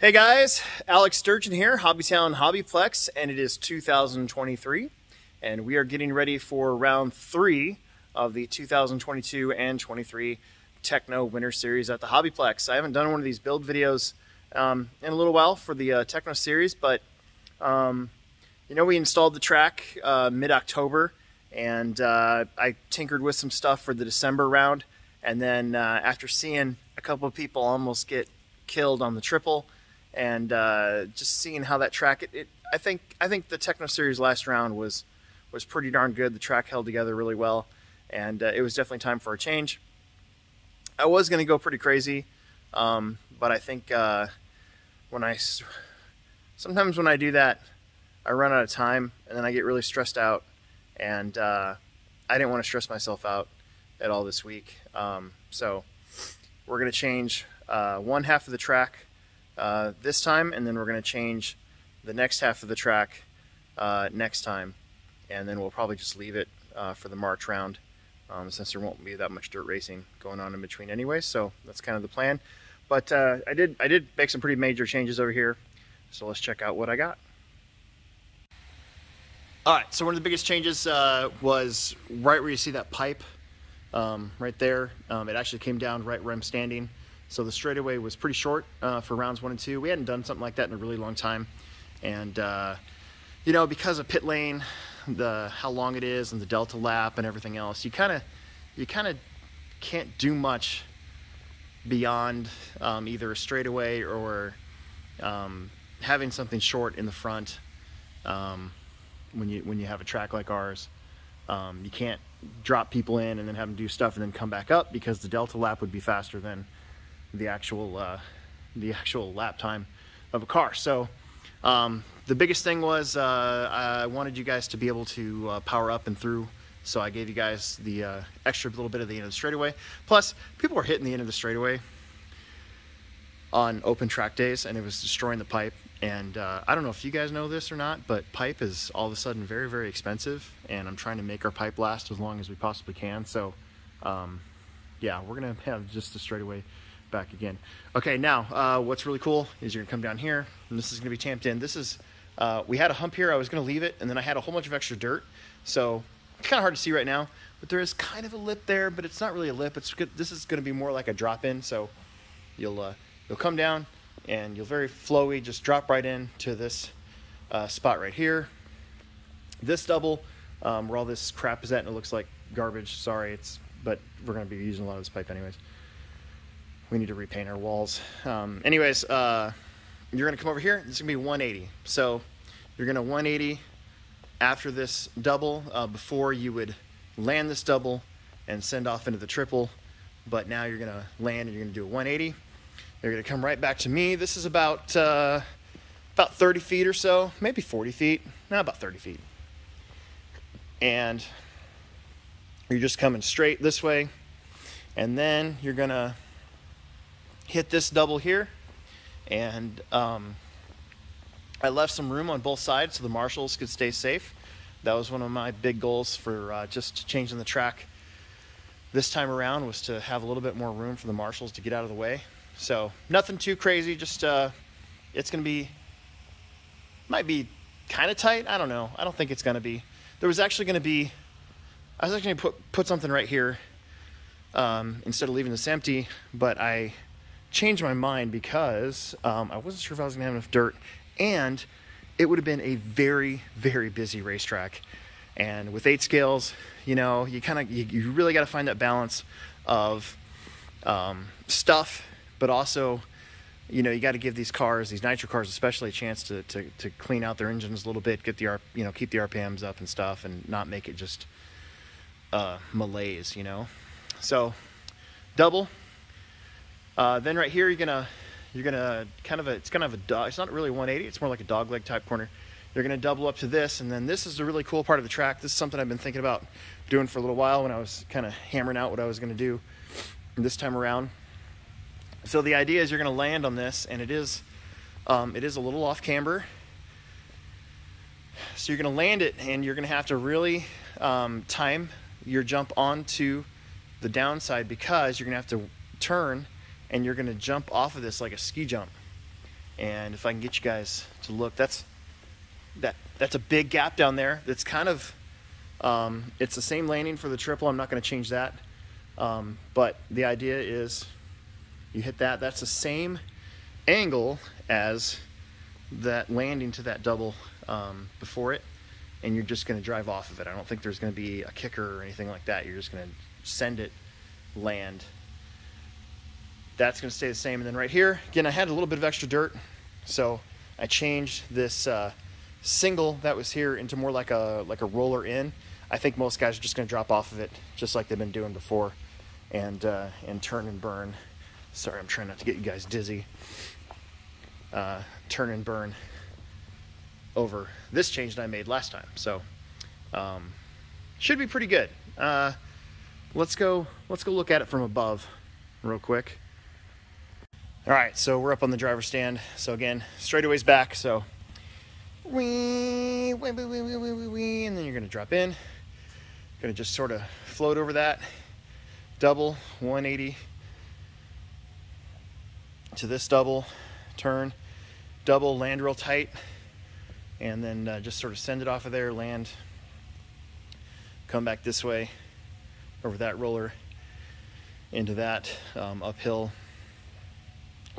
Hey guys, Alex Sturgeon here, Hobbytown Hobbyplex, and it is 2023, and we are getting ready for round three of the 2022 and 23 Tekno Winter Series at the Hobbyplex. I haven't done one of these build videos um, in a little while for the uh, Tekno Series, but um, you know, we installed the track uh, mid-October, and uh, I tinkered with some stuff for the December round, and then uh, after seeing a couple of people almost get killed on the triple, and uh, just seeing how that track it, it, I think I think the Tekno Series last round was was pretty darn good. The track held together really well, and uh, it was definitely time for a change. I was going to go pretty crazy, um, but I think uh, when I sometimes when I do that, I run out of time, and then I get really stressed out, and uh, I didn't want to stress myself out at all this week. Um, so we're going to change uh, one half of the track uh, this time, and then we're going to change the next half of the track uh, next time, and then we'll probably just leave it uh, for the March round, um, since there won't be that much dirt racing going on in between anyway. So that's kind of the plan. But uh, I did I did make some pretty major changes over here, so let's check out what I got. All right, so one of the biggest changes uh, was right where you see that pipe, um, right there. Um, it actually came down right where I'm standing. So the straightaway was pretty short uh, for rounds one and two. We hadn't done something like that in a really long time. And, uh, you know, because of pit lane, the how long it is and the delta lap and everything else, you kind of you kind of can't do much beyond um, either a straightaway or um, having something short in the front um, when you when you have a track like ours. Um, you can't drop people in and then have them do stuff and then come back up because the delta lap would be faster than the actual uh, the actual lap time of a car. So um, the biggest thing was uh, I wanted you guys to be able to uh, power up and through. So I gave you guys the uh, extra little bit of the end of the straightaway. Plus, people were hitting the end of the straightaway on open track days, and it was destroying the pipe. And uh, I don't know if you guys know this or not, but pipe is all of a sudden very, very expensive, and I'm trying to make our pipe last as long as we possibly can. So, um, yeah, we're gonna have just a straightaway back again. Okay, now uh, what's really cool is you're gonna come down here and this is gonna be tamped in. This is, uh, we had a hump here, I was gonna leave it and then I had a whole bunch of extra dirt. So it's kind of hard to see right now, but there is kind of a lip there, but it's not really a lip. It's good. This is gonna be more like a drop in. So you'll, uh, you'll come down and you'll very flowy, just drop right in to this uh, spot right here. This double, um, where all this crap is at and it looks like garbage, sorry, it's, but we're gonna be using a lot of this pipe anyways we need to repaint our walls. Um, anyways, uh, you're gonna come over here. This is gonna be 180. So you're gonna 180 after this double uh, before you would land this double and send off into the triple. But now you're gonna land and you're gonna do a 180. You're gonna come right back to me. This is about uh, about 30 feet or so, maybe 40 feet. No, about 30 feet. And you're just coming straight this way. And then you're gonna hit this double here and um, I left some room on both sides so the marshals could stay safe. That was one of my big goals for uh, just changing the track this time around was to have a little bit more room for the marshals to get out of the way. So nothing too crazy, just uh, it's gonna be, might be kind of tight. I don't know. I don't think it's gonna be. There was actually gonna be, I was actually gonna put, put something right here um, instead of leaving this empty, but I changed my mind because um, I wasn't sure if I was going to have enough dirt, and it would have been a very, very busy racetrack. And with eight scales, you know, you kind of you, you, really got to find that balance of um, stuff, but also, you know, you got to give these cars, these nitro cars especially, a chance to, to, to clean out their engines a little bit, get the you know keep the RPMs up and stuff, and not make it just uh, malaise, you know. So double uh, then right here, you're gonna you're gonna kind of a it's kind of a dog. It's not really 180. It's more like a dog leg type corner. You're gonna double up to this, and then this is a really cool part of the track. This is something I've been thinking about doing for a little while when I was kind of hammering out what I was gonna do this time around. So the idea is you're gonna land on this, and it is um, it is a little off camber. So you're gonna land it, and you're gonna have to really um, time your jump onto the downside because you're gonna have to turn and you're going to jump off of this like a ski jump. And if I can get you guys to look, that's that that's a big gap down there. That's kind of um, it's the same landing for the triple. I'm not going to change that. Um, but the idea is you hit that. That's the same angle as that landing to that double um, before it, and you're just going to drive off of it. I don't think there's going to be a kicker or anything like that. You're just going to send it land. That's to stay the same. And then right here, again, I had a little bit of extra dirt, so I changed this uh, single that was here into more like a like a roller in. I think most guys are just to drop off of it, just like they've been doing before, and uh, and turn and burn. Sorry, I'm trying not to get you guys dizzy. Uh, turn and burn over this change that I made last time. So um, should be pretty good. Uh, let's go. Let's go look at it from above, real quick. All right, so we're up on the driver's stand. So again, straightaways back. So wee, wee, wee, wee, wee, wee, wee, and then you're gonna drop in. Gonna just sort of float over that, double 180 to this double, turn, double, land real tight, and then uh, just sort of send it off of there, land, come back this way over that roller into that um, uphill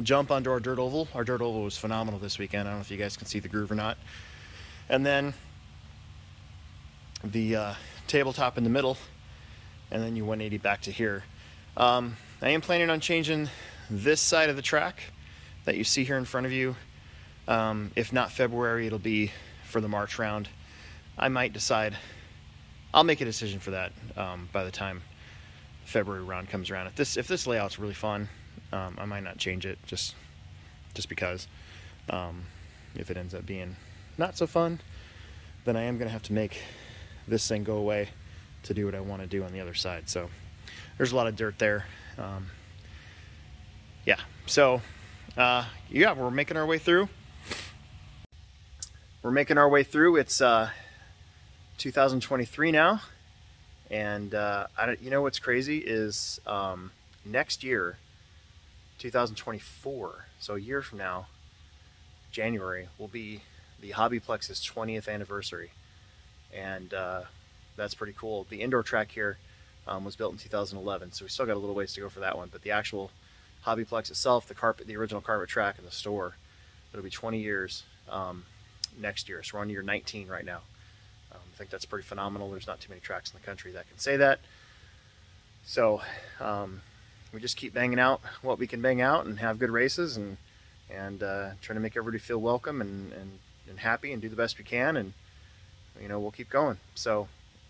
jump onto our dirt oval. Our dirt oval was phenomenal this weekend. I don't know if you guys can see the groove or not. And then the uh, tabletop in the middle, and then you 180 back to here. Um, I am planning on changing this side of the track that you see here in front of you. Um, if not February, it'll be for the March round. I might decide, I'll make a decision for that um, by the time February round comes around. If this if this layout's really fun, um, I might not change it just just because. Um, if it ends up being not so fun, then I am going to have to make this thing go away to do what I want to do on the other side. So there's a lot of dirt there. Um, yeah, so uh, yeah, we're making our way through. We're making our way through. It's uh, 2023 now, and uh, I you know what's crazy is um, next year, 2024. So a year from now, January will be the Hobbyplex's 20th anniversary and uh, that's pretty cool. The indoor track here um, was built in 2011, so we still got a little ways to go for that one. But the actual Hobbyplex itself, the carpet, the original carpet track in the store, it'll be 20 years um, next year. So we're on year 19 right now. Um, I think that's pretty phenomenal. There's not too many tracks in the country that can say that. So um, we just keep banging out what we can bang out and have good races and and uh, trying to make everybody feel welcome and, and, and happy and do the best we can and you know, we'll keep going. So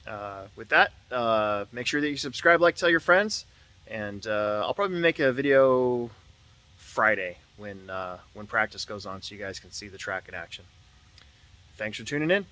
uh, with that, uh, make sure that you subscribe, like, tell your friends, and uh, I'll probably make a video Friday when uh, when practice goes on, so you guys can see the track in action. Thanks for tuning in.